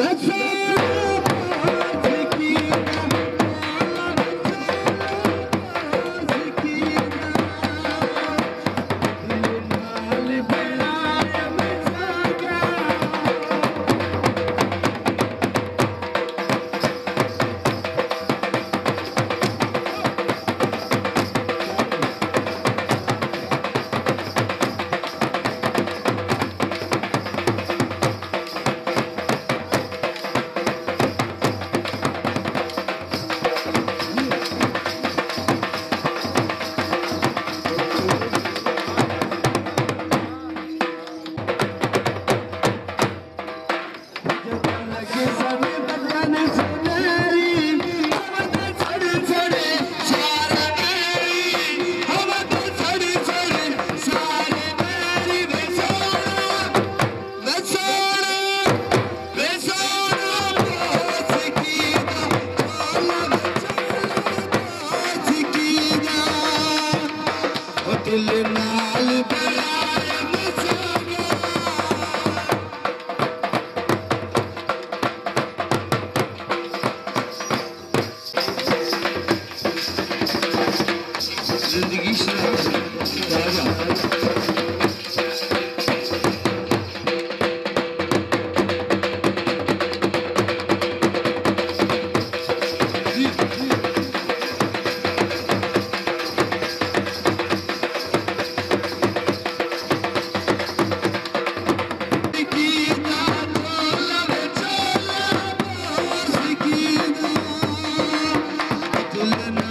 Let's go! Like it's जिंदगी से ताजा Thank you.